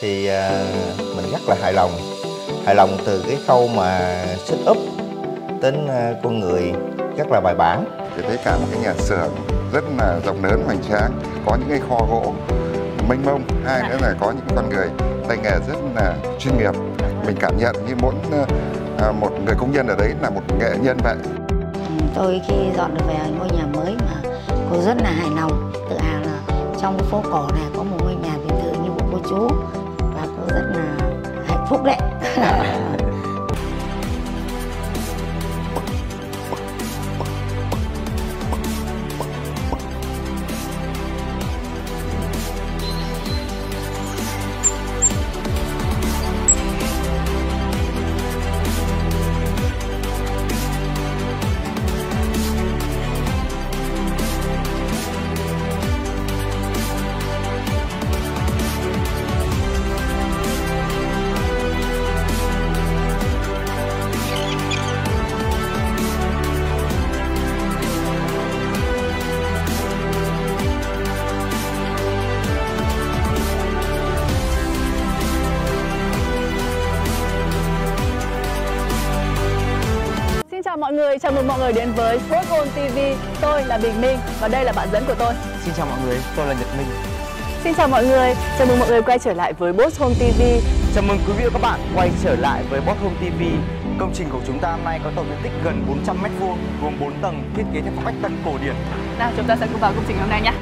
thì à, mình rất là hài lòng hài lòng từ cái khâu mà set up đến à, con người rất là bài bản. Thì thấy cả một cái nhà xưởng rất là rộng lớn hoành tráng có những cái kho gỗ mênh mông hai nữa là có những con người tay nghề rất là chuyên nghiệp. Mình cảm nhận như mỗi à, một người công nhân ở đấy là một nghệ nhân vậy. Tôi khi dọn được về ngôi nhà mới mà cô rất là hài lòng tự hào là trong cái phố cổ này có một ngôi nhà biệt thự như của cô chú và cô rất là hạnh phúc đấy Tchau. Mừng mọi người đến với Sport On TV. Tôi là Bình Minh và đây là bạn dẫn của tôi. Xin chào mọi người, tôi là Nhật Minh. Xin chào mọi người, chào mừng mọi người quay trở lại với Boss Home TV. Chào mừng quý vị và các bạn quay trở lại với Boss Home TV. Công trình của chúng ta hôm nay có tổng diện tích gần 400 m2, gồm 4 tầng, thiết kế theo phong cách tân cổ điển. Nào chúng ta sẽ cùng vào công trình hôm nay nhé.